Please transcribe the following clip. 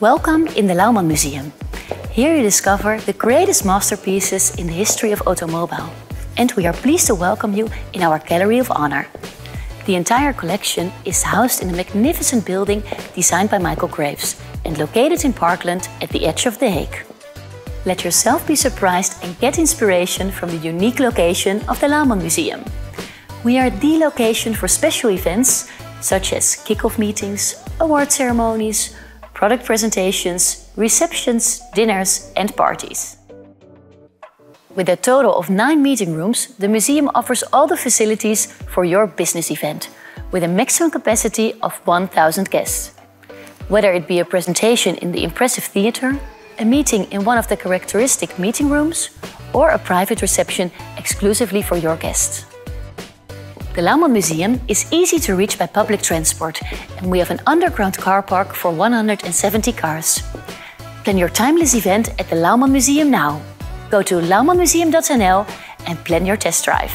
Welcome in the Louwman Museum. Here you discover the greatest masterpieces in the history of automobile. And we are pleased to welcome you in our Gallery of Honor. The entire collection is housed in a magnificent building designed by Michael Graves and located in Parkland at the edge of The Hague. Let yourself be surprised and get inspiration from the unique location of the Louwman Museum. We are the location for special events such as kick-off meetings, award ceremonies, product presentations, receptions, dinners and parties. With a total of nine meeting rooms, the museum offers all the facilities for your business event, with a maximum capacity of 1,000 guests. Whether it be a presentation in the impressive theatre, a meeting in one of the characteristic meeting rooms, or a private reception exclusively for your guests. The Louwman Museum is easy to reach by public transport and we have an underground car park for 170 cars. Plan your timeless event at the Louwman Museum now. Go to louwmanmuseum.nl and plan your test drive.